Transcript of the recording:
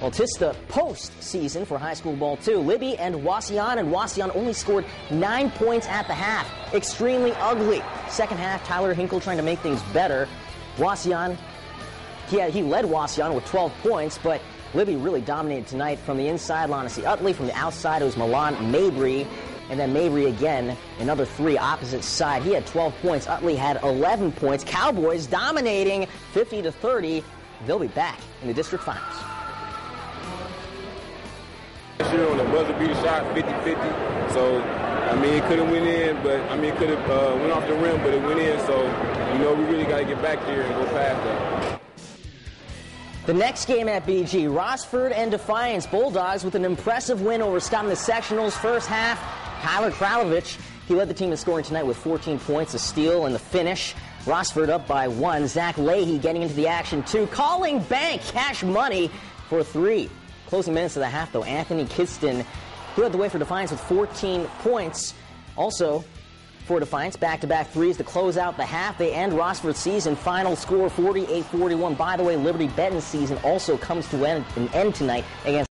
Well, tis the postseason for high school ball too. Libbey and Wauseon, and Wauseon only scored nine points at the half. Extremely ugly. Second half, Tyler Hinkle trying to make things better. Wauseon, he, had, he led Wauseon with 12 points, but Libbey really dominated tonight from the inside. Lonnie Utley from the outside. It was Milan Mabry. And then Mabry again, another three opposite side. He had 12 points. Utley had 11 points. Cowboys dominating 50 to 30. They'll be back in the district finals. Buzzer beater shot, 50-50. So, I mean, it couldn't went in, but, I mean, it could have uh, went off the rim, but it went in. So, you know, we really got to get back there and go past that. The next game at BG, Rossford and Defiance Bulldogs with an impressive win over Scott the sectionals first half. Tyler Kralovic, he led the team in scoring tonight with 14 points, a steal, and the finish. Rossford up by one. Zach Leahy getting into the action too. Calling bank cash money for three. Closing minutes of the half, though, Anthony Kiston, he led the way for Defiance with 14 points. Also, for Defiance, back-to-back threes to close out the half. They end Rossford's season. Final score 48-41. By the way, Liberty Benton's season also comes to an end tonight against